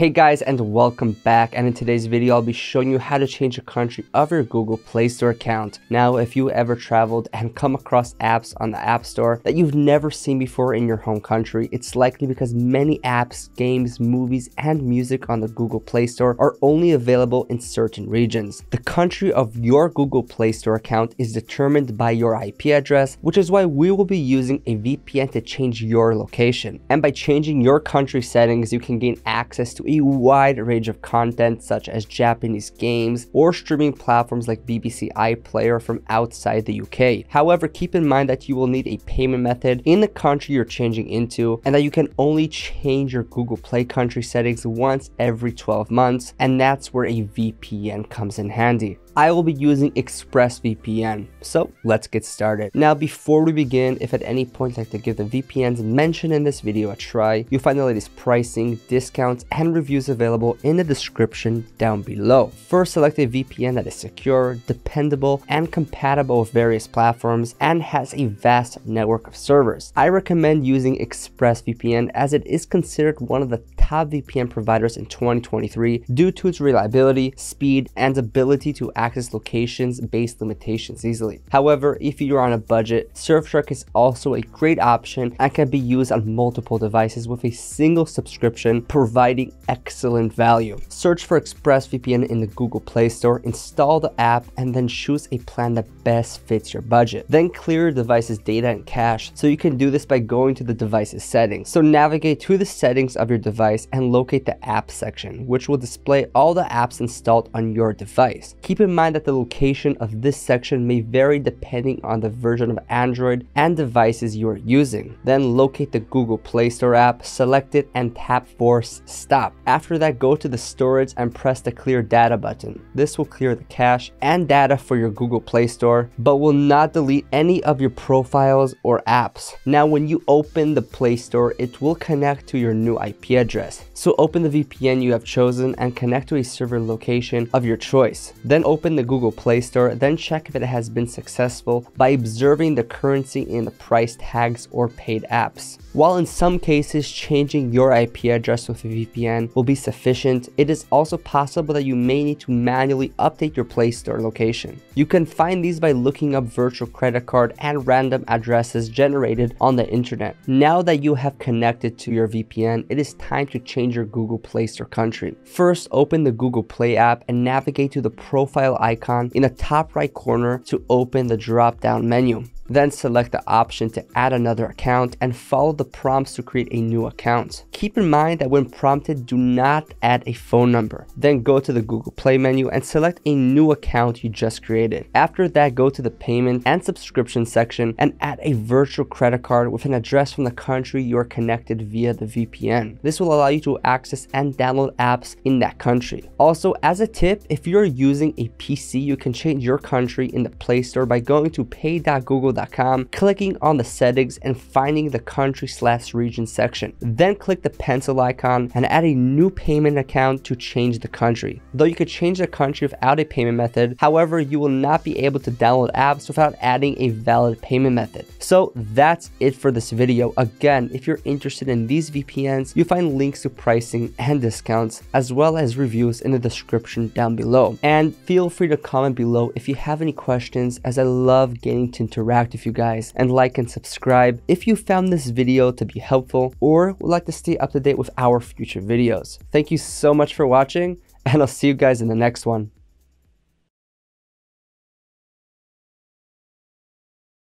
Hey guys and welcome back and in today's video I'll be showing you how to change the country of your Google Play Store account. Now if you ever traveled and come across apps on the App Store that you've never seen before in your home country, it's likely because many apps, games, movies, and music on the Google Play Store are only available in certain regions. The country of your Google Play Store account is determined by your IP address, which is why we will be using a VPN to change your location. And by changing your country settings, you can gain access to a wide range of content such as Japanese games or streaming platforms like BBC iPlayer from outside the UK. However, keep in mind that you will need a payment method in the country you're changing into and that you can only change your Google Play country settings once every 12 months and that's where a VPN comes in handy. I will be using ExpressVPN. So let's get started. Now, before we begin, if at any point you'd like to give the VPNs mentioned in this video a try, you'll find the latest pricing, discounts, and reviews available in the description down below. First, select a VPN that is secure, dependable, and compatible with various platforms and has a vast network of servers. I recommend using ExpressVPN as it is considered one of the top VPN providers in 2023 due to its reliability, speed, and ability to access locations-based limitations easily. However, if you're on a budget, Surfshark is also a great option and can be used on multiple devices with a single subscription, providing excellent value. Search for ExpressVPN in the Google Play Store, install the app, and then choose a plan that best fits your budget. Then clear your device's data and cache, so you can do this by going to the device's settings. So navigate to the settings of your device and locate the app section, which will display all the apps installed on your device. Keep in in mind that the location of this section may vary depending on the version of Android and devices you are using. Then locate the Google Play Store app, select it and tap Force Stop. After that, go to the storage and press the clear data button. This will clear the cache and data for your Google Play Store, but will not delete any of your profiles or apps. Now, when you open the Play Store, it will connect to your new IP address. So open the VPN you have chosen and connect to a server location of your choice. Then open open the Google Play Store, then check if it has been successful by observing the currency in the price tags or paid apps. While in some cases changing your IP address with a VPN will be sufficient, it is also possible that you may need to manually update your Play Store location. You can find these by looking up virtual credit card and random addresses generated on the internet. Now that you have connected to your VPN, it is time to change your Google Play Store country. First, open the Google Play app and navigate to the profile icon in the top right corner to open the drop down menu. Then select the option to add another account and follow the prompts to create a new account. Keep in mind that when prompted, do not add a phone number. Then go to the Google Play menu and select a new account you just created. After that, go to the payment and subscription section and add a virtual credit card with an address from the country you are connected via the VPN. This will allow you to access and download apps in that country. Also, as a tip, if you're using a PC, you can change your country in the Play Store by going to pay.google.com clicking on the settings and finding the country slash region section. Then click the pencil icon and add a new payment account to change the country. Though you could change the country without a payment method, however, you will not be able to download apps without adding a valid payment method. So that's it for this video. Again, if you're interested in these VPNs, you'll find links to pricing and discounts, as well as reviews in the description down below. And feel free to comment below if you have any questions, as I love getting to interact with you guys and like and subscribe if you found this video to be helpful or would like to stay up to date with our future videos. Thank you so much for watching and I'll see you guys in the next one.